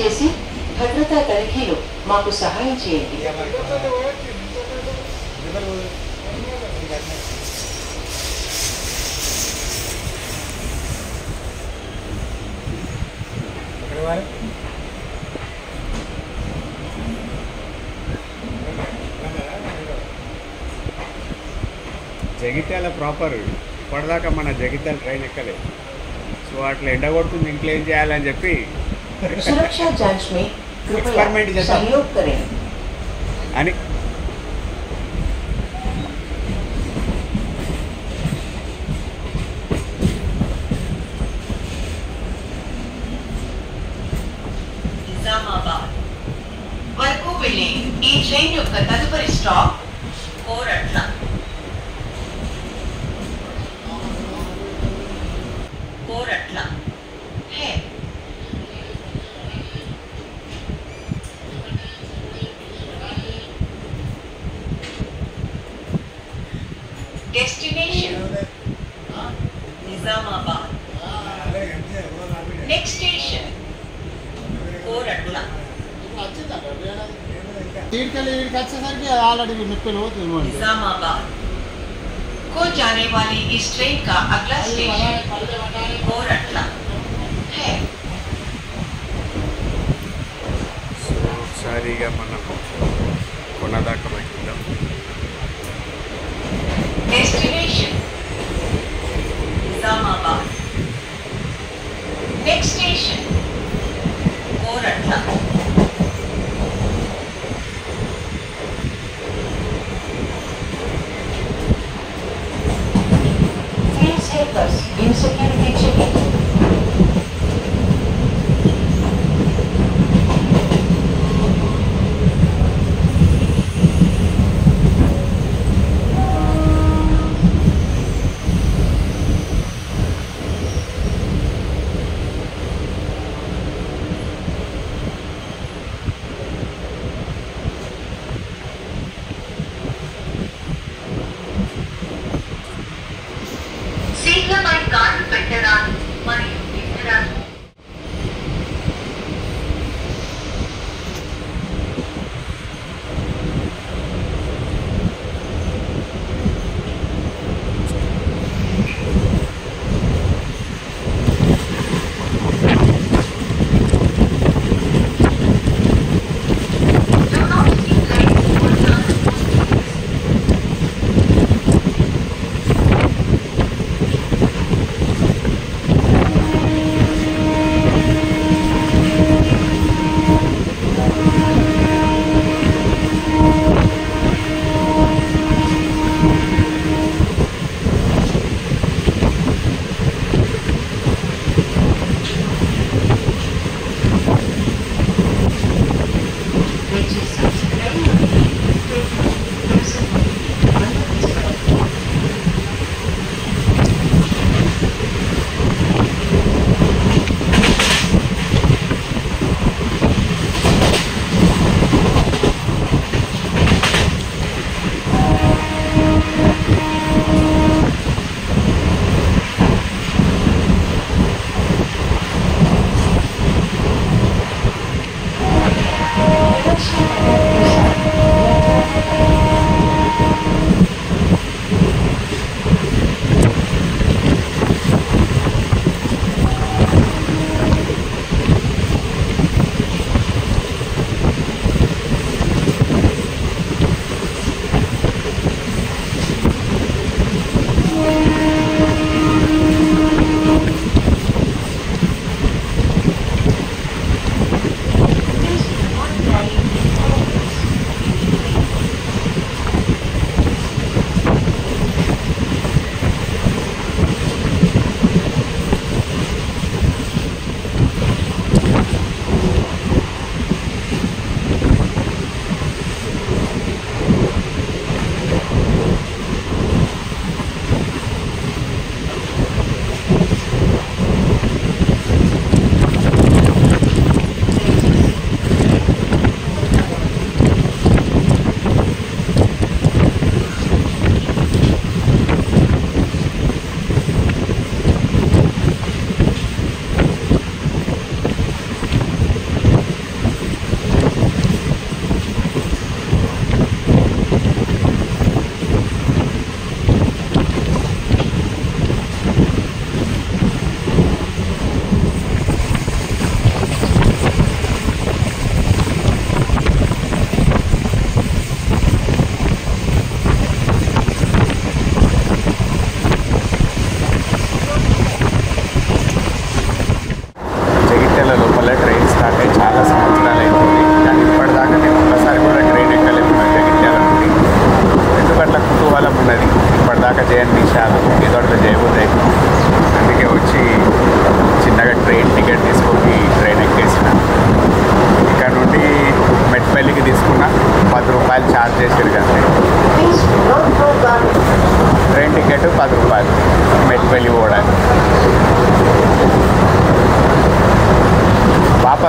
దయచేసి భద్రతా తనిఖీలో మాకు సహాయం చేయండి. జగిత్యాల ప్రాపర్. ఇప్పటిదాకా మన జగిత్యాల ట్రైన్ ఎక్కలేదు సో అట్లా ఎండ కొడుతుంది ఇంట్లో ఏం చేయాలని చెప్పి सुरक्षा जाँच में कृपया सहयोग करें। వీడికెళ్ళి వీడికి వచ్చేసరికి ఆల్రెడీ నొప్పిలు పోతుంది निजामाबाद को जाने वाली इस ट्रेन का अगला स्टेशन कोरटला है సో ఒకసారిగా మనం కొనదాకా వెళ్దాం destination Nizamabad next station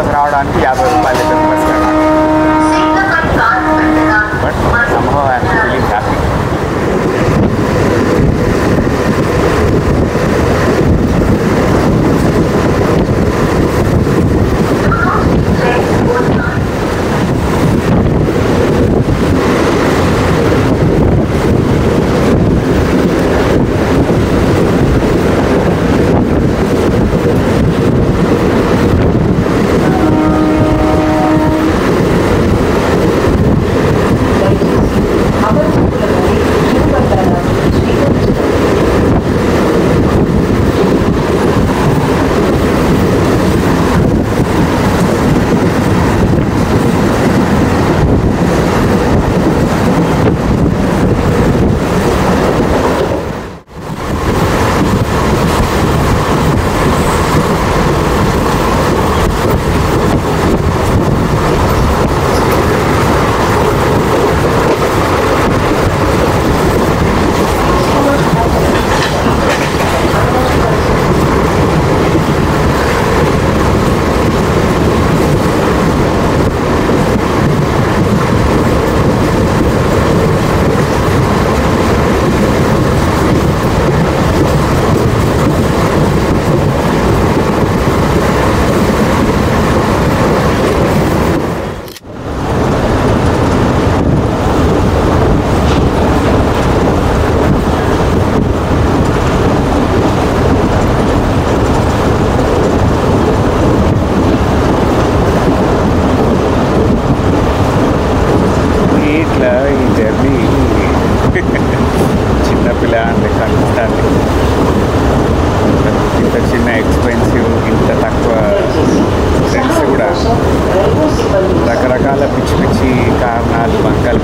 was around on the other.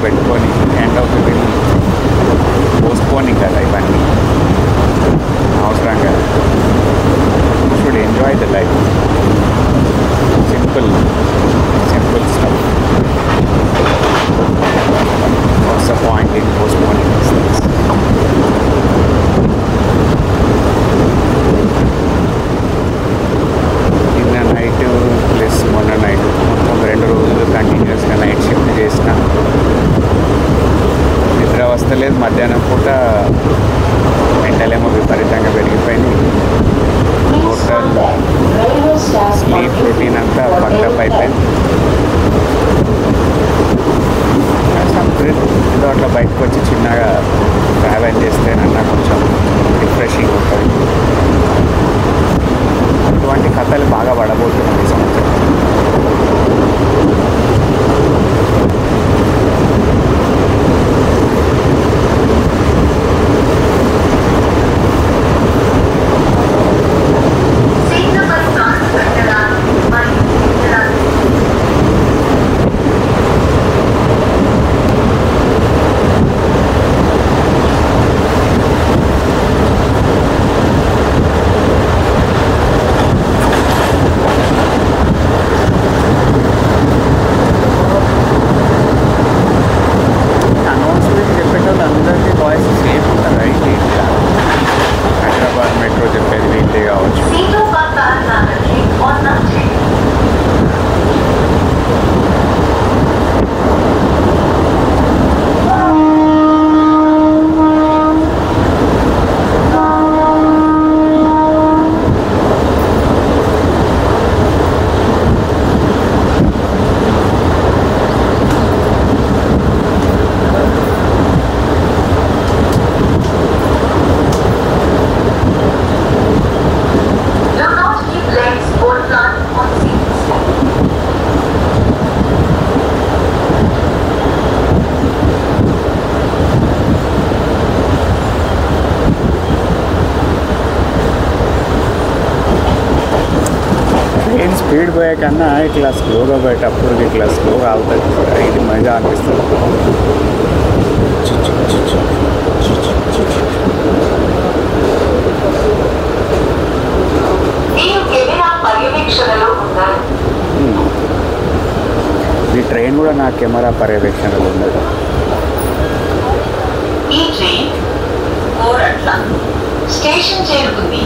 పెట్టుకొని కన్నా ఇట్లా స్లోగా పోయేటప్పుడు ఇట్లా స్లోగా అవుతుంది ఇది మజా అనిపిస్తుంది మీరు కెమెరా పర్యవేక్షణలో ఉన్నారు ఈ ట్రైన్ కూడా నా కెమెరా పర్యవేక్షణలో ఉన్నది ఈ ట్రైన్ కోరట్ల స్టేషన్ చేరుకుంది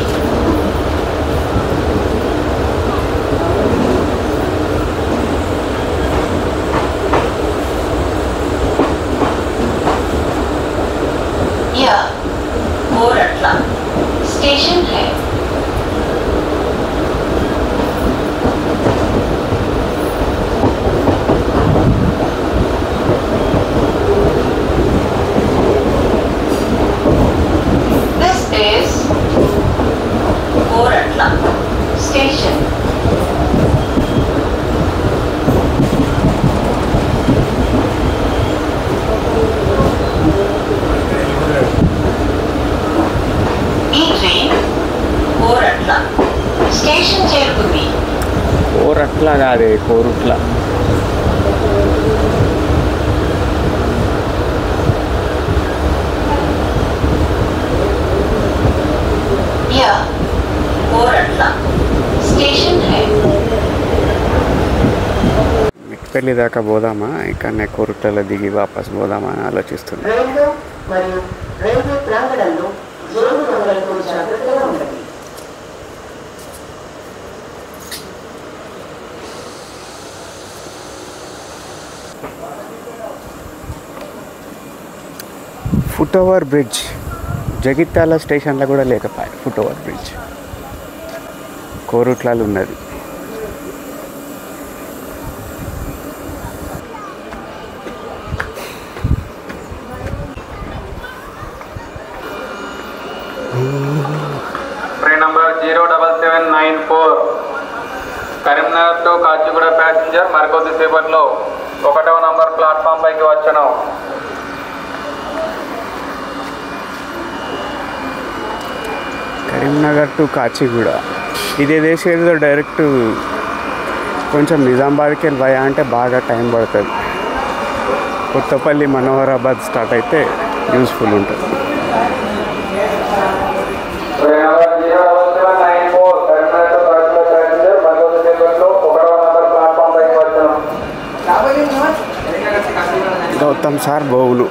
కోరుట్ల. కాదు కోరుట్ల. దాకా పోదామా? ఇక్కడ కోరుట్లలో దిగి వాపస్ పోదామా అని ఆలోచిస్తున్నాను ఫుట్ ఓవర్ బ్రిడ్జ్. జగిత్యాల స్టేషన్లో కూడా లేకపోయా ఫుట్ ఓవర్ బ్రిడ్జ్. కోరుట్లాలు ఉన్నది. Zero double seven nine four. Karimnagar to Kacheguda passenger మరికొద్ది సేపట్లో ఒకటవ నంబర్ ప్లాట్ఫామ్ పైకి వచ్చను. కరీంనగర్ టు కాచిగూడ. ఇది దేశేదో డైరెక్ట్ కొంచెం నిజామాబాద్కి వెళ్ళి పోయా అంటే బాగా టైం పడుతుంది. కొత్తపల్లి మనోహరాబాద్ స్టార్ట్ అయితే యూస్ఫుల్ ఉంటుంది. గౌతమ్ సార్ జీరో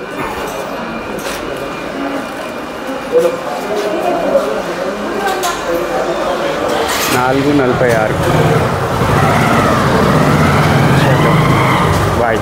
నాలుగు నలభై ఆరు బాయ్